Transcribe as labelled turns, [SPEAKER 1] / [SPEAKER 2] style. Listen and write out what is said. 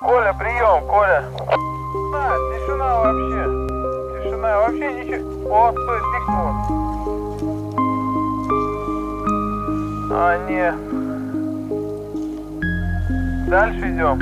[SPEAKER 1] Коля, прием, Коля. А, тишина вообще. Тишина вообще ничего. О, стой, пикнул. А, не. Дальше идем.